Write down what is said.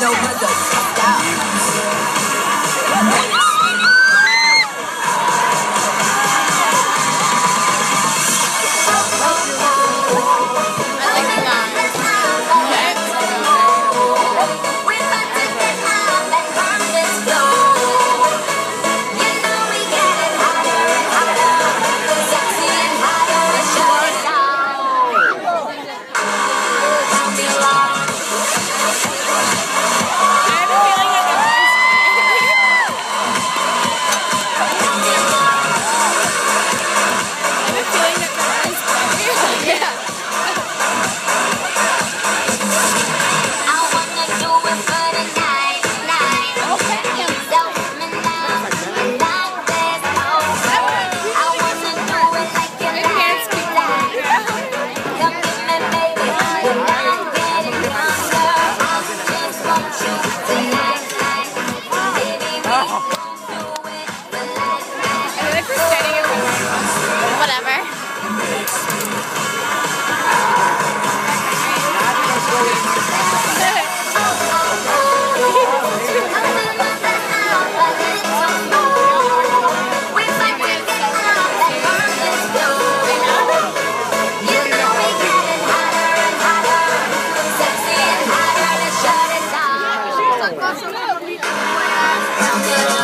no windows. Stop. girl.